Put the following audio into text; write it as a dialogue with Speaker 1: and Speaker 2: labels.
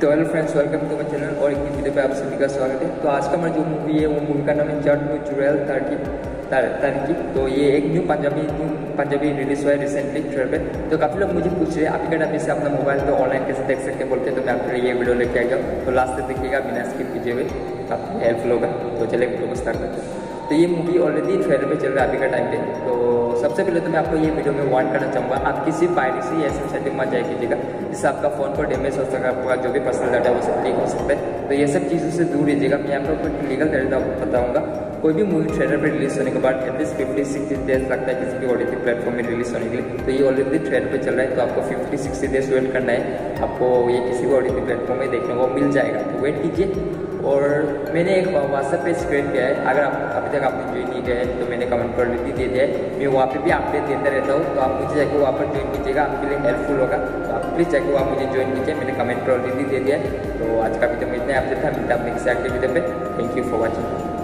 Speaker 1: तो hello friends welcome to my channel और एक वीडियो पे आप सभी का स्वागत है। तो आज का हमारा जो मूवी है, वो मूवी का नाम है जट न्यू चुड़ैल तारकी तारकी तो ये एक new Punjabi new Punjabi release हुआ है रिसेंटली ट्रेलर पे। तो काफ़ी लोग मुझे पूछ रहे हैं आपके टाइम से अपना मोबाइल पे ऑनलाइन कैसे देख सकते हैं? बोलते तो मैं आपके ये वीडियो लेके आ तो लास्ट तक देखिएगा, बिना स्किप कीजिए हुए। काफ़ी हेल्पफुल होगा। तो चलिए वीडियो को स्टार्ट करते हैं। तो ये मूवी ऑलरेडी ट्रेलर पे चल रहा है अभी का टाइम पे। तो सबसे पहले तो मैं आपको ये वीडियो में वार्न करना चाहूँगा, आप किसी बाइक से ऐसे सेटिंग मत जाए कीजिएगा, जिससे आपका फ़ोन को डैमेज हो सकता है आपका जो भी पर्सनल डाटा वो सब लीक हो सकता है। तो ये सब चीज़ों से दूर रहिएगा। मैं आपको कुछ लीगल तरीका बताऊँगा। कोई भी मूवी ट्रेलर पर रिलीज़ होने के बाद एटलीस्ट फिफ्टी सिक्सटी डेज़ लगता है किसी भी ओटीटी प्लेटफॉर्म में रिलीज़ होने के लिए। तो ये ऑलरेडी ट्रेलर पर चल रहा है तो आपको फिफ्टी सिक्सटी डेज़ वेट करना है। आपको ये किसी भी ओटीटी प्लेटफॉर्म में देखने को मिल जाएगा। तो वेट कीजिए। और मैंने एक व्हाट्सएप पे क्रिएट किया है। अगर आप अभी तक आपने ज्वाइन नहीं किया है तो मैंने कमेंट पर भी दे दिया है। मैं वहाँ पे भी अपडेट देता रहता हूँ। तो आप मुझे जाकर वहाँ पर ज्वाइन कीजिएगा। आपके लिए हेल्पफुल होगा। तो आप प्लीज़ जाकर वहाँ मुझे ज्वाइन कीजिए। मैंने कमेंट पर ऑलरेडी दे दिया है। तो आज का वीडियो में इतना अपडेट था। मिलता है अगले वीडियो पे। Thank you for watching